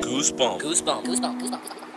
Goosebump. Goosebump. Goosebump.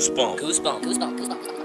Goosebump. Goosebump. Goosebump.